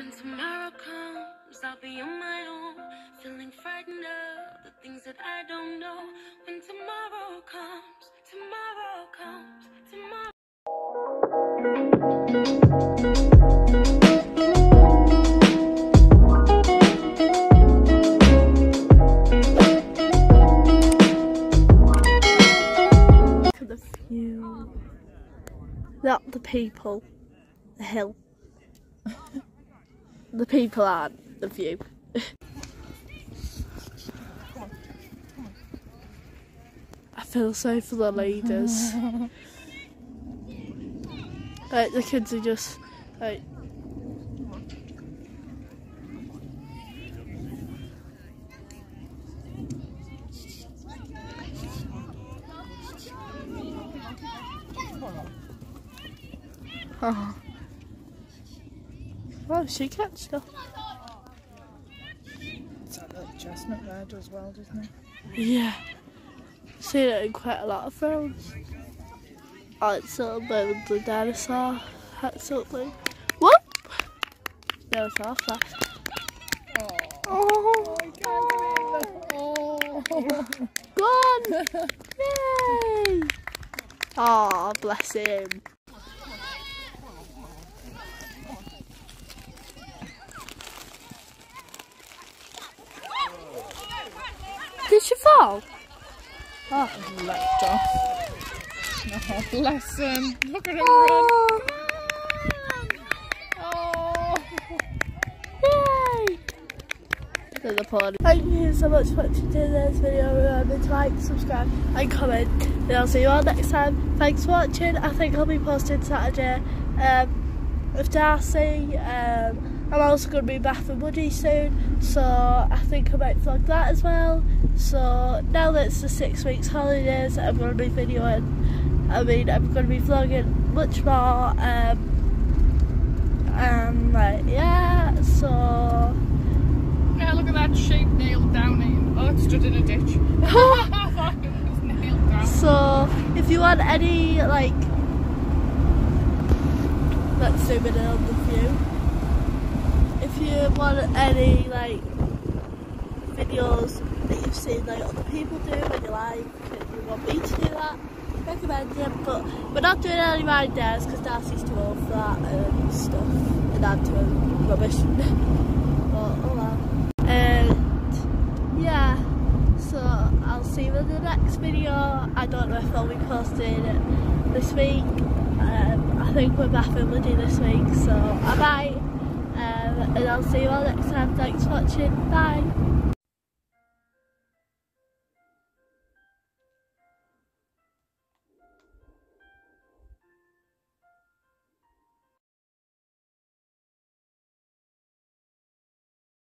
When tomorrow comes, I'll be on my own, feeling frightened of the things that I don't know. When tomorrow comes, tomorrow comes, tomorrow. The people. The hill. the people aren't the view. I feel so for the leaders. like the kids are just like Oh. Well, she catch stuff. It's that chestnut there does well, doesn't it? Yeah. Seen it in quite a lot of films. I like sort of like the dinosaur, that sort of thing. Whoop! There was half left. Oh, Oh. gone! Yay! Oh, bless him. Did? Oh. Leapt off. Oh, bless him. Look at him run. Oh. Oh. To the party. Thank you so much for watching this video. Remember to like, subscribe and comment. And I'll see you all next time. Thanks for watching. I think I'll be posting Saturday um, with Darcy. Um, I'm also going to be back for Woody soon. So I think I might vlog that as well. So now that it's the six weeks holidays, I'm going to be videoing. I mean, I'm going to be vlogging much more. Um, and like, yeah, so Yeah, look at that sheep nailed down in. Oh, it stood in a ditch. it was nailed down. So, if you want any, like, let's zoom in on the view. You want any, like, videos that you've seen, like, other people do and you like, and you want me to do that, recommend them. But we're not doing any mine dares because Darcy's too old for that and stuff, and I'm too rubbish. but, oh. And, yeah. So I'll see you in the next video. I don't know if I'll be posting it this week. Um, I think we're back in Woody this week, so I might. Um, and I'll see you all next time. Thanks for watching. Bye.